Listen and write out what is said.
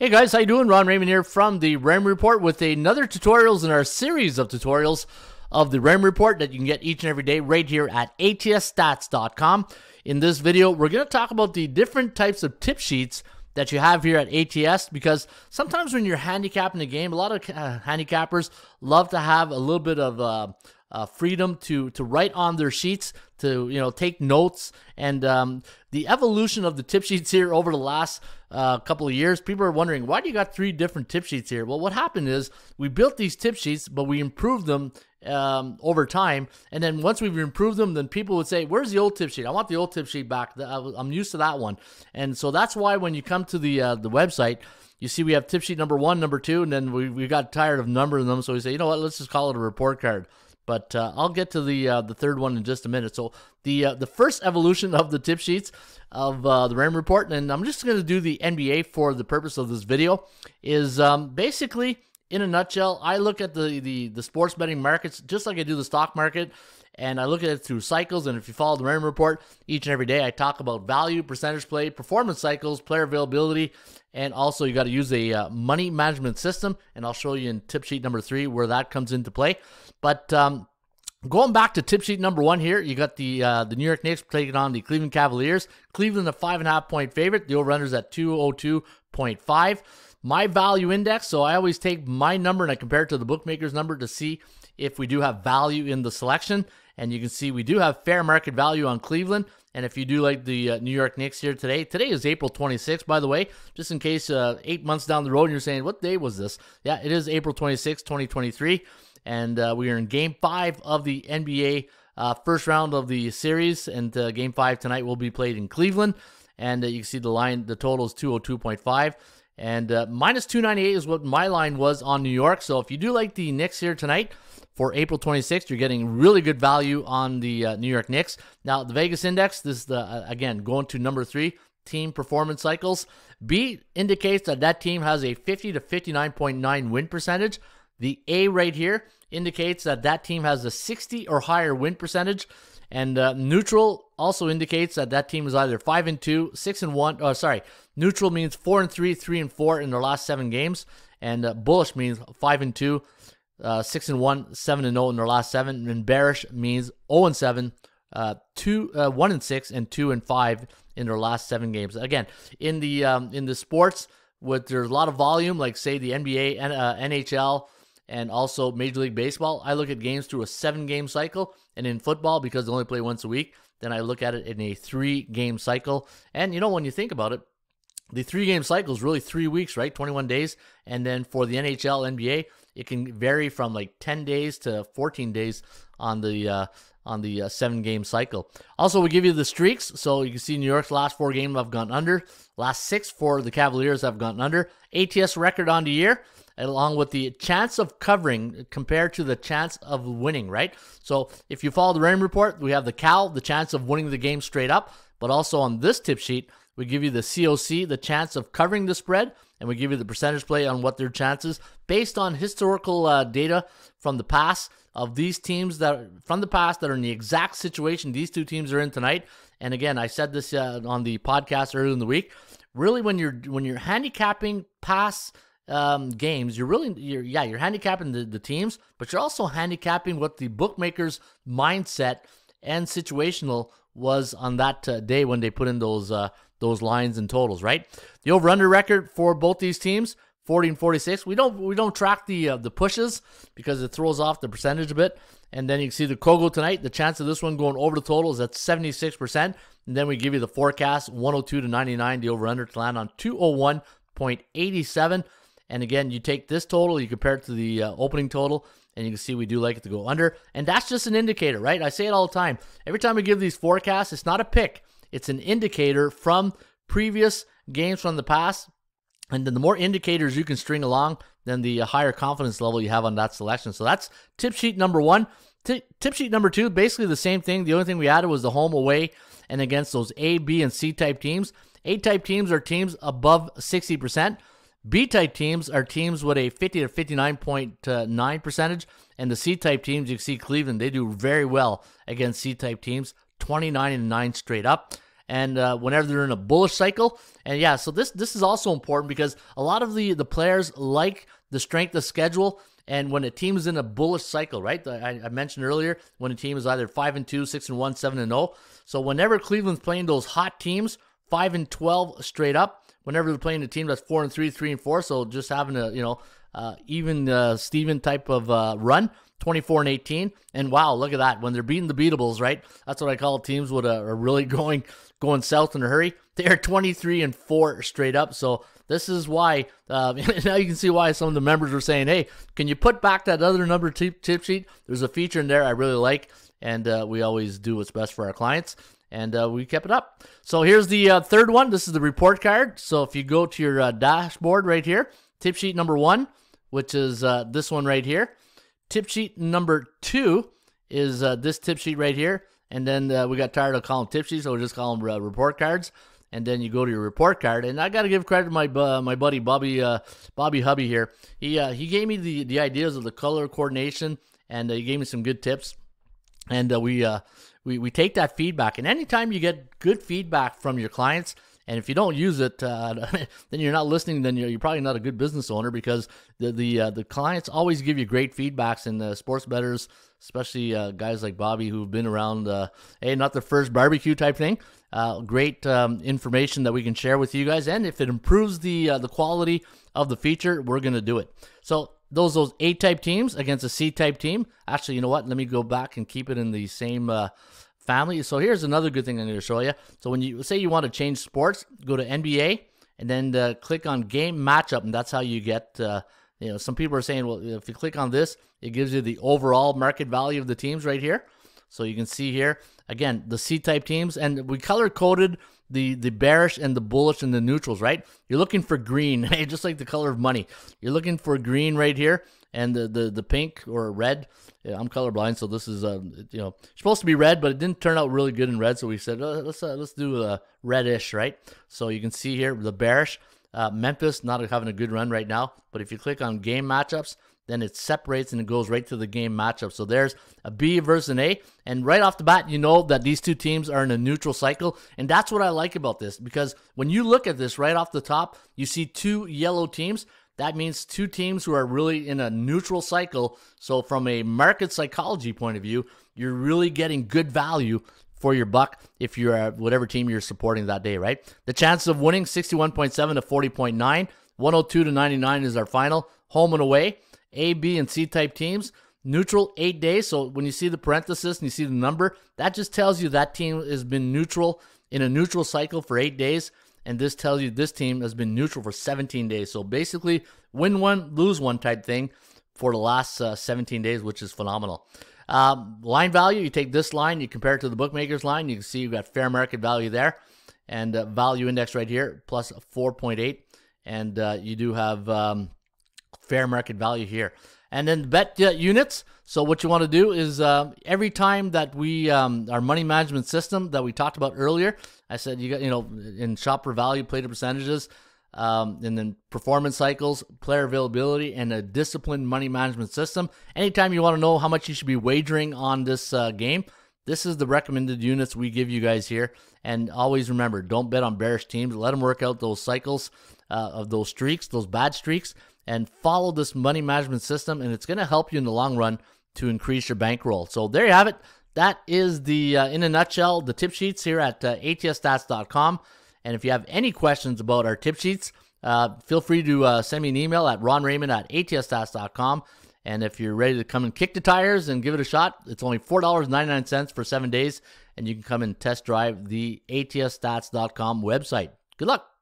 Hey guys, how you doing? Ron Raymond here from the RAM Report with another tutorials in our series of tutorials of the RAM Report that you can get each and every day right here at atsstats.com. In this video, we're going to talk about the different types of tip sheets that you have here at ATS because sometimes when you're handicapping a game, a lot of uh, handicappers love to have a little bit of uh, uh, freedom to to write on their sheets, to you know take notes, and um, the evolution of the tip sheets here over the last uh, couple of years. People are wondering why do you got three different tip sheets here? Well, what happened is we built these tip sheets, but we improved them um, over time. And then once we've improved them, then people would say, "Where's the old tip sheet? I want the old tip sheet back. I'm used to that one." And so that's why when you come to the uh, the website, you see we have tip sheet number one, number two, and then we we got tired of numbering them, so we say, you know what? Let's just call it a report card. But uh, I'll get to the uh, the third one in just a minute. So the uh, the first evolution of the tip sheets of uh, the RAM report, and I'm just going to do the NBA for the purpose of this video, is um, basically in a nutshell. I look at the, the the sports betting markets just like I do the stock market, and I look at it through cycles. And if you follow the RAM report each and every day, I talk about value, percentage play, performance cycles, player availability, and also you got to use a uh, money management system. And I'll show you in tip sheet number three where that comes into play. But um, Going back to tip sheet number one here, you got the uh, the New York Knicks taking on the Cleveland Cavaliers. Cleveland a five and a half point favorite. The over is at two oh two point five. My value index. So I always take my number and I compare it to the bookmaker's number to see if we do have value in the selection. And you can see we do have fair market value on Cleveland. And if you do like the uh, New York Knicks here today, today is April 26th, by the way, just in case uh, eight months down the road and you're saying, what day was this? Yeah, it is April 26, 2023 and uh, we are in Game Five of the NBA uh, first round of the series. And uh, Game Five tonight will be played in Cleveland, and uh, you can see the line. The total is 202.5. And uh, minus 298 is what my line was on New York. So if you do like the Knicks here tonight, for April 26th. You're getting really good value on the uh, New York Knicks. Now, the Vegas Index, this is the, uh, again, going to number three, team performance cycles. B indicates that that team has a 50 to 59.9 win percentage. The A right here indicates that that team has a 60 or higher win percentage. And uh, neutral also indicates that that team is either five and two, six and one. Oh, sorry, neutral means four and three, three and four in their last seven games, and uh, bullish means five and two, uh, six and one, seven and zero in their last seven. And bearish means zero and seven, uh, two, uh, one and six, and two and five in their last seven games. Again, in the um, in the sports, with there's a lot of volume, like say the NBA and NHL and also Major League Baseball, I look at games through a seven game cycle. And in football, because they only play once a week, then I look at it in a three game cycle. And you know, when you think about it, the three game cycle is really three weeks, right? 21 days. And then for the NHL, NBA, it can vary from like 10 days to 14 days on the uh, on the uh, seven game cycle. Also, we give you the streaks. So you can see New York's last four games have gone under. Last six for the Cavaliers have gone under. ATS record on the year along with the chance of covering compared to the chance of winning, right? So if you follow the rain report, we have the Cal, the chance of winning the game straight up, but also on this tip sheet, we give you the COC, the chance of covering the spread, and we give you the percentage play on what their chances based on historical uh, data from the past of these teams that from the past that are in the exact situation these two teams are in tonight. And again, I said this uh, on the podcast earlier in the week. Really, when you're when you're handicapping past um, games, you're really, you're, yeah, you're handicapping the, the teams, but you're also handicapping what the bookmakers' mindset and situational was on that uh, day when they put in those uh, those lines and totals, right? The over under record for both these teams 40 and 46. We don't we don't track the uh, the pushes because it throws off the percentage a bit. And then you can see the COGO tonight. The chance of this one going over the total is at 76%. And then we give you the forecast 102 to 99, the over under to land on 201.87. And again, you take this total, you compare it to the uh, opening total, and you can see we do like it to go under. And that's just an indicator, right? I say it all the time. Every time we give these forecasts, it's not a pick, it's an indicator from previous games from the past. And then the more indicators you can string along, then the uh, higher confidence level you have on that selection. So that's tip sheet number one. T- tip sheet number two, basically the same thing. The only thing we added was the home, away, and against those A, B, and C type teams. A type teams are teams above 60%. B type teams are teams with a 50 to 59.9 percentage, and the C type teams, you see Cleveland, they do very well against C type teams, 29 and 9 straight up. and uh, whenever they're in a bullish cycle. And yeah, so this this is also important because a lot of the the players like the strength of schedule. And when a team is in a bullish cycle, right? I, I mentioned earlier when a team is either five and two, six and one, seven and zero. Oh. So whenever Cleveland's playing those hot teams, five and twelve straight up. Whenever they're playing a team that's four and three, three and four, so just having a you know uh, even uh, Steven type of uh, run, 24 and 18. And wow, look at that. When they're beating the beatables, right? That's what I call teams with a, are really going going south in a hurry. They are 23 and 4 straight up. So this is why uh, now you can see why some of the members were saying, "Hey, can you put back that other number tip, tip sheet?" There's a feature in there I really like, and uh, we always do what's best for our clients. And uh, we kept it up. So here's the uh, third one. This is the report card. So if you go to your uh, dashboard right here, tip sheet number one, which is uh, this one right here. Tip sheet number two is uh, this tip sheet right here. And then uh, we got tired of calling tip sheets, so we just call them uh, report cards. And then you go to your report card, and I got to give credit to my uh, my buddy Bobby uh, Bobby Hubby here. He he gave me the the ideas of the color coordination, and he gave me some good tips. And we we we take that feedback, and anytime you get good feedback from your clients, and if you don't use it, uh, then you're not listening. Then you're, you're, probably not a good business owner because the the uh, the clients always give you great feedbacks, and the sports betters, especially uh, guys like Bobby who've been around, uh, hey, not the first barbecue type thing. Uh, great um, information that we can share with you guys, and if it improves the uh, the quality of the feature, we're gonna do it. So those those A type teams against a C type team. Actually, you know what? Let me go back and keep it in the same family. So here's another good thing I'm going to show you. So when you say you want to change sports, go to NBA and then uh, click on game matchup, and that's how you get. Uh, you know, some people are saying, well, if you click on this, it gives you the overall market value of the teams right here. So you can see here again the C-type teams, and we color coded the the bearish and the bullish and the neutrals. Right? You're looking for green, just like the color of money. You're looking for green right here, and the the, the pink or red yeah, I'm colorblind, so this is uh, you know supposed to be red, but it didn't turn out really good in red. So we said uh, let's uh, let's do a reddish, right? So you can see here the bearish uh, Memphis not having a good run right now, but if you click on game matchups, then it separates and it goes right to the game matchup. So there's a B versus an A, and right off the bat, you know that these two teams are in a neutral cycle, and that's what I like about this because when you look at this right off the top, you see two yellow teams. That means two teams who are really in a neutral cycle. So, from a market psychology point of view, you're really getting good value for your buck if you're whatever team you're supporting that day, right? The chances of winning 61.7 to 40.9, 102 to 99 is our final. Home and away, A, B, and C type teams. Neutral eight days. So when you see the parenthesis and you see the number, that just tells you that team has been neutral in a neutral cycle for eight days and this tells you this team has been neutral for 17 days. So basically, win one, lose one type thing for the last uh, 17 days, which is phenomenal. Um, line value, you take this line, you compare it to the bookmaker's line, you can see you've got fair market value there, and uh, value index right here, plus 4.8, and uh, you do have um, fair market value here. And then bet uh, units. So what you want to do is uh, every time that we um, our money management system that we talked about earlier, I said you got you know in shopper value, play to percentages, um, and then performance cycles, player availability, and a disciplined money management system. Anytime you want to know how much you should be wagering on this uh, game, this is the recommended units we give you guys here. And always remember, don't bet on bearish teams. Let them work out those cycles uh, of those streaks, those bad streaks, and follow this money management system. And it's going to help you in the long run to increase your bankroll. So there you have it. That is the, uh, in a nutshell, the tip sheets here at uh, atsstats.com. And if you have any questions about our tip sheets, uh, feel free to uh, send me an email at ronraymond at atsstats.com. And if you're ready to come and kick the tires and give it a shot, it's only $4.99 for seven days. And you can come and test drive the atsstats.com website. Good luck.